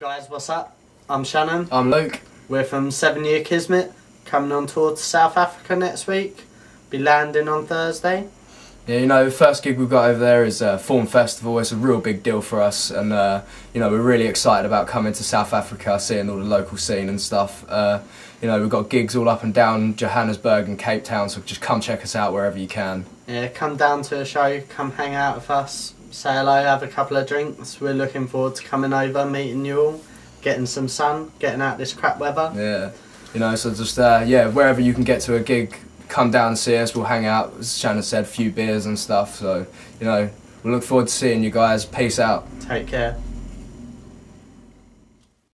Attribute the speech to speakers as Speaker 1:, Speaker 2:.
Speaker 1: Guys, what's up? I'm Shannon.
Speaker 2: I'm Luke.
Speaker 1: We're from Seven Year Kismet, coming on tour to South Africa next week. Be landing on Thursday.
Speaker 2: Yeah, you know, the first gig we've got over there is uh, Form Festival. It's a real big deal for us, and uh, you know, we're really excited about coming to South Africa, seeing all the local scene and stuff. Uh, you know, we've got gigs all up and down Johannesburg and Cape Town, so just come check us out wherever you can.
Speaker 1: Yeah, come down to a show, come hang out with us, say hello, have a couple of drinks. We're looking forward to coming over, meeting you all, getting some sun, getting out this crap weather.
Speaker 2: Yeah, you know, so just uh, yeah, wherever you can get to a gig, come down and see us. We'll hang out. As Shannon said, a few beers and stuff. So you know, we look forward to seeing you guys. Peace out.
Speaker 1: Take care.